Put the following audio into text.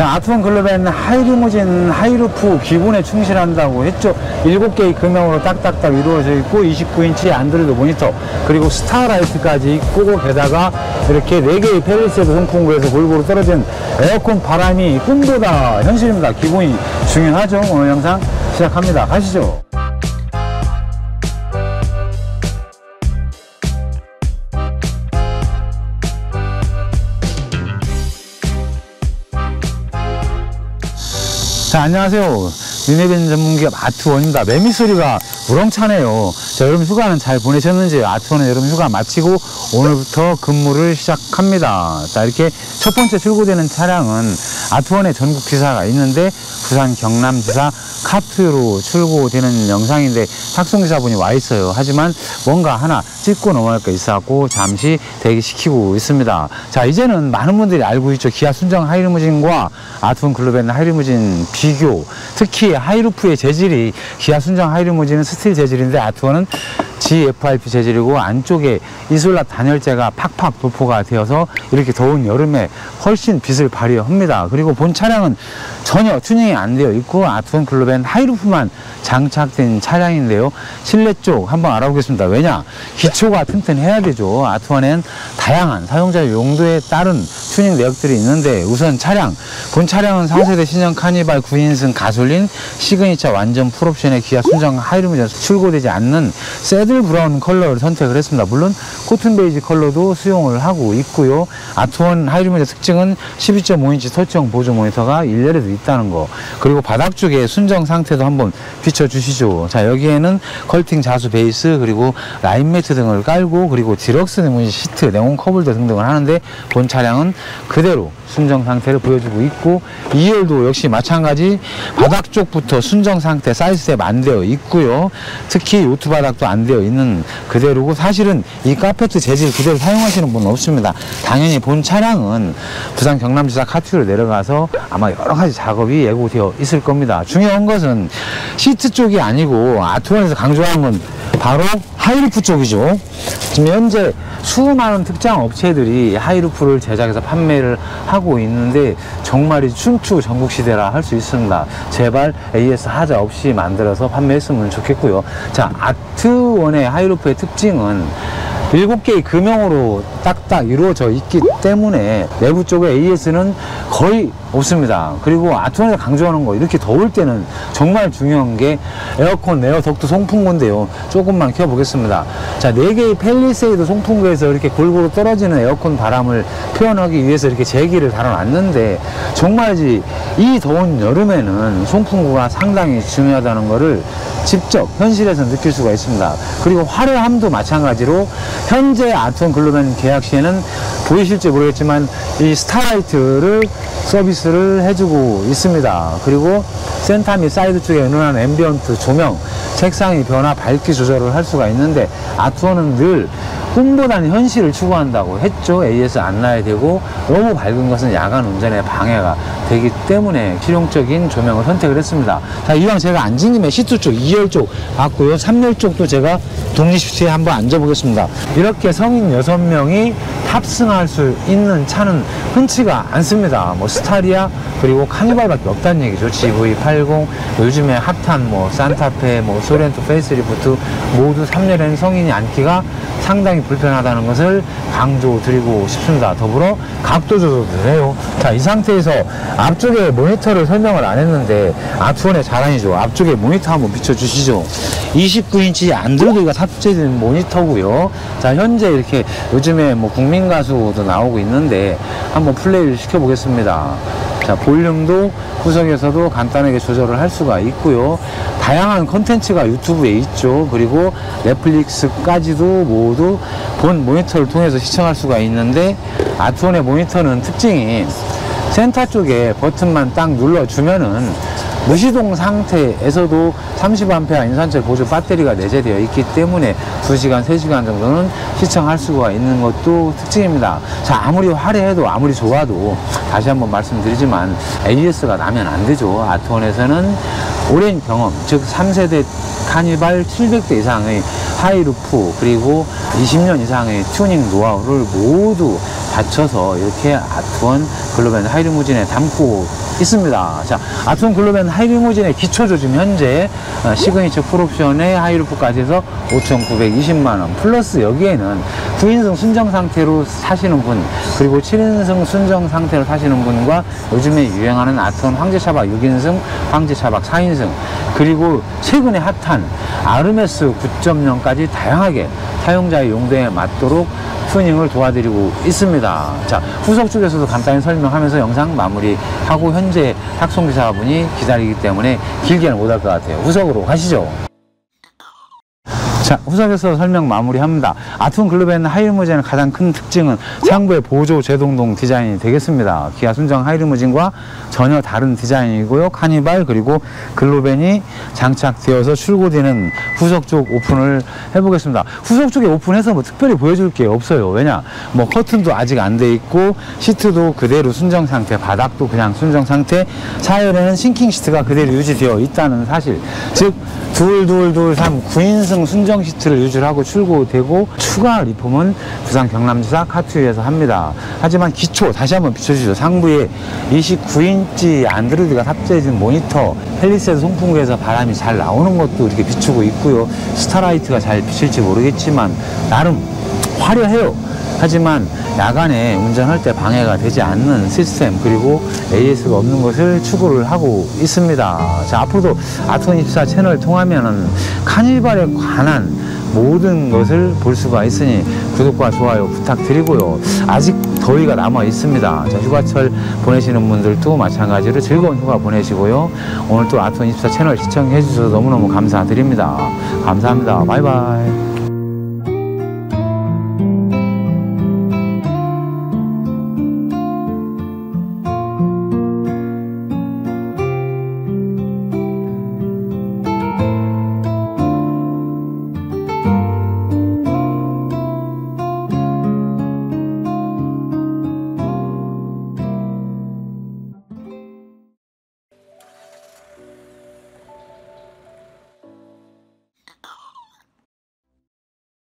자, 아트원 글로벤 하이리무진 high roof 기본에 충실한다고 했죠. 7개의 금형으로 딱딱딱 이루어져 있고 29인치 안드로이드 모니터 그리고 starlight까지 있고 게다가 이렇게 4개의 팰리세이드 송풍구에서 골고루 떨어진 에어컨 바람이 꿈보다 현실입니다. 기본이 중요하죠. 오늘 영상 시작합니다. 가시죠. 안녕하세요. 미네벤 전문기업 아트원입니다. 매미 소리가 우렁차네요. 자, 여러분 휴가는 잘 보내셨는지 아트원은 여러분 휴가 마치고 오늘부터 근무를 시작합니다. 자, 이렇게 첫 번째 출고되는 차량은 아트원에 전국 지사가 있는데 부산 경남 지사 카트로 출고되는 영상인데 탁송기사분이 와 있어요. 하지만 뭔가 하나 찍고 넘어갈 거 있어갖고 잠시 대기시키고 있습니다. 자, 이제는 많은 분들이 알고 있죠. 기아 순정 하이리무진과 아트원 글로벤 하이리무진 비교. 특히 high roof의 재질이 기아 순정 하이리무진은 스틸 재질인데 아트원은 GFRP 재질이고 안쪽에 이솔라 단열재가 팍팍 도포가 되어서 이렇게 더운 여름에 훨씬 빛을 발휘합니다. 그리고 본 차량은 전혀 튜닝이 안 되어 있고 아트원 글로벤 high roof만 장착된 차량인데요. 실내 쪽 한번 알아보겠습니다. 왜냐? 기초가 튼튼해야 되죠. 아트원엔 다양한 사용자 용도에 따른 튜닝 내역들이 있는데 우선 차량 본 차량은 4세대 신형 카니발 9인승 가솔린 시그니처 완전 풀옵션의 기아 순정 하이리무진 출고되지 않는 saddle brown 컬러를 선택을 했습니다. 물론 cotton beige 컬러도 수용을 하고 있고요. 아트원 하이리무진 특징은 12.5인치 터치형 보조 모니터가 1열에도 있다는 거 그리고 바닥 쪽에 순정 상태도 한번 비춰주시죠. 자 여기에는 컬팅 자수 베이스 그리고 라인 매트 등을 깔고 그리고 디럭스 네모니 시트 네온 커블도 등등을 하는데 본 차량은 그대로 순정 상태를 보여주고 있고 2열도 역시 마찬가지 바닥 쪽부터 순정 상태 사이즈에 안 되어 있고요. 특히 요트 바닥도 안 되어 있는 그대로고 사실은 이 카페트 재질 그대로 사용하시는 분은 없습니다. 당연히 본 차량은 부산 경남지사 카트로 내려가서 아마 여러 가지 작업이 예고되어 있을 겁니다. 중요한 것은 시트 쪽이 아니고 아트원에서 강조한 건 바로 high roof 쪽이죠. 지금 현재 수많은 특장 업체들이 high roof를 제작해서 판매를 하고 있는데 정말 이 춘추 전국 시대라 할 수 있습니다. 제발 AS 하자 없이 만들어서 판매했으면 좋겠고요. 자, 아트원의 high roof의 특징은 일곱 개의 금형으로 딱딱 이루어져 있기 때문에 내부 쪽에 AS는 거의 없습니다. 그리고 아트원에서 강조하는 거 이렇게 더울 때는 정말 중요한 게 에어컨 air duct 송풍구인데요. 조금만 켜보겠습니다. 자, 네 개의 팰리세이드 송풍구에서 이렇게 골고루 떨어지는 에어컨 바람을 표현하기 위해서 이렇게 제기를 달아놨는데 정말지 이 더운 여름에는 송풍구가 상당히 중요하다는 것을 직접 현실에서 느낄 수가 있습니다. 그리고 화려함도 마찬가지로 현재 아트원 글로벤 계약 시에는 보이실지 모르겠지만 이 starlight를 서비스를 해주고 있습니다. 그리고 센터 및 사이드 쪽에 은은한 ambient 조명, 색상의 변화, 밝기 조절을 할 수가 있는데 아트원은 늘 꿈보다는 현실을 추구한다고 했죠. AS 안 나야 되고 너무 밝은 것은 야간 운전에 방해가 되기 때문에 실용적인 조명을 선택을 했습니다. 자, 이왕 제가 앉은 김에 시트 쪽, 2열 쪽 봤고요. 3열 쪽도 제가 독립 시트에 한번 앉아보겠습니다. 이렇게 성인 6명이 탑승할 수 있는 차는 흔치가 않습니다. 뭐 스타리아 그리고 카니발밖에 없다는 얘기죠. GV80 요즘에 핫한 뭐 산타페, 뭐 소렌토 페이스리프트 모두 3열에는 성인이 앉기가 상당히 불편하다는 것을 강조드리고 싶습니다. 더불어 각도 조절도 해요. 자, 이 상태에서 앞쪽에 모니터를 설명을 안 했는데 아트원의 자랑이죠. 앞쪽에 모니터 한번 비춰주시죠. 29인치 안드로이드가 탑재된 모니터고요. 자, 현재 이렇게 요즘에 뭐 국민 가수도 나오고 있는데 한번 플레이를 시켜보겠습니다. 자, 볼륨도 구석에서도 간단하게 조절을 할 수가 있고요. 다양한 컨텐츠가 유튜브에 있죠. 그리고 넷플릭스까지도 모두 본 모니터를 통해서 시청할 수가 있는데 아트원의 모니터는 특징이 센터 쪽에 버튼만 딱 눌러주면은 무시동 상태에서도 30A 인산철 보조 배터리가 내재되어 있기 때문에 2시간, 3시간 정도는 시청할 수가 있는 것도 특징입니다. 자, 아무리 화려해도 아무리 좋아도 다시 한번 말씀드리지만 AS가 나면 안 되죠. 아트원에서는 오랜 경험, 즉 3세대 카니발 700대 이상의 high roof 그리고 20년 이상의 튜닝 노하우를 모두 받쳐서 이렇게 아트원 글로벤 하이리무진에 담고 있습니다. 자, 아트원 글로벤 하이리무진의. 지금 현재 어, 시그니처 풀옵션의 하이루프까지 해서 5,920만원 플러스 여기에는 9인승 순정 상태로 사시는 분 그리고 7인승 순정 상태로 사시는 분과 요즘에 유행하는 아트원 황제 차박 6인승 황제 차박 4인승 그리고 최근에 핫한 아르메스 9.0까지 다양하게 사용자의 용도에 맞도록 튜닝을 도와드리고 있습니다. 자, 후속 쪽에서도 간단히 설명하면서 영상 마무리하고 현재 탁송기사분이 기다리기 때문에 길게는 못할 것 같아요. 후속으로 가시죠. 자, 후속에서 설명 마무리합니다. 아툰 글로벤 하이리무진의 가장 큰 특징은 상부의 보조 제동동 디자인이 되겠습니다. 기아 순정 하이리무진과 전혀 다른 디자인이고요. 카니발 그리고 글로벤이 장착되어서 출고되는 후석 쪽 오픈을 해보겠습니다. 후석 쪽에 오픈해서 뭐 특별히 보여줄 게 없어요. 왜냐, 뭐 커튼도 아직 안 돼 있고 시트도 그대로 순정 상태, 바닥도 그냥 순정 상태, 4열에는 sinking 시트가 그대로 유지되어 있다는 사실. 즉 둘 둘 둘 삼 9인승 순정 시트를 유지하고 출고되고 추가 리폼은 부산 경남지사 카트위에서 합니다. 하지만 기초 다시 한번 비춰주죠. 상부에 29인치 안드로이드가 탑재해진 모니터 팰리세이드 송풍구에서 바람이 잘 나오는 것도 이렇게 비추고 있고요. starlight가 잘 비칠지 모르겠지만 나름 화려해요. 하지만 야간에 운전할 때 방해가 되지 않는 시스템 그리고 AS가 없는 것을 추구를 하고 있습니다. 자 앞으로도 아트원24 채널 통하면은 카니발에 관한 모든 것을 볼 수가 있으니 구독과 좋아요 부탁드리고요. 아직 더위가 남아 있습니다. 자, 휴가철 보내시는 분들도 마찬가지로 즐거운 휴가 보내시고요. 오늘 또 아톤24 채널 시청해 주셔서 너무너무 감사드립니다. 감사합니다. 바이바이.